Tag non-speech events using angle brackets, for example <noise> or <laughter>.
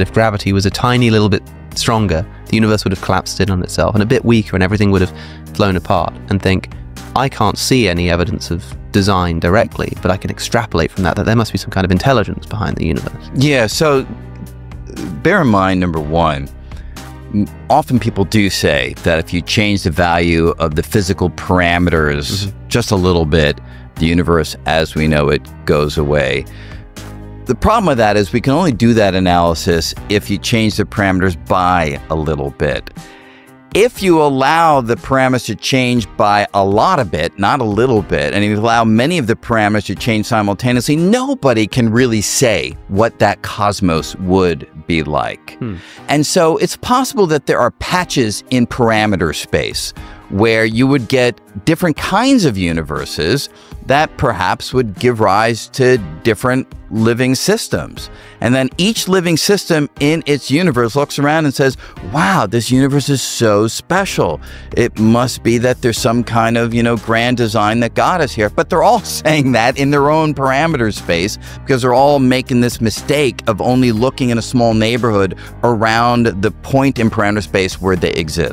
If gravity was a tiny little bit stronger, the universe would have collapsed in on itself, and a bit weaker, and everything would have flown apart. And think, I can't see any evidence of design directly, but I can extrapolate from that that there must be some kind of intelligence behind the universe. Yeah, so bear in mind, number one, often people do say that if you change the value of the physical parameters mm -hmm. just a little bit, the universe as we know it goes away. The problem with that is we can only do that analysis if you change the parameters by a little bit. If you allow the parameters to change by a lot of bit, not a little bit, and you allow many of the parameters to change simultaneously, nobody can really say what that cosmos would be like. Hmm. And so it's possible that there are patches in parameter space where you would get different kinds of universes that perhaps would give rise to different living systems. And then each living system in its universe looks around and says, wow, this universe is so special. It must be that there's some kind of, you know, grand design that got us here. But they're all <laughs> saying that in their own parameter space because they're all making this mistake of only looking in a small neighborhood around the point in parameter space where they exist.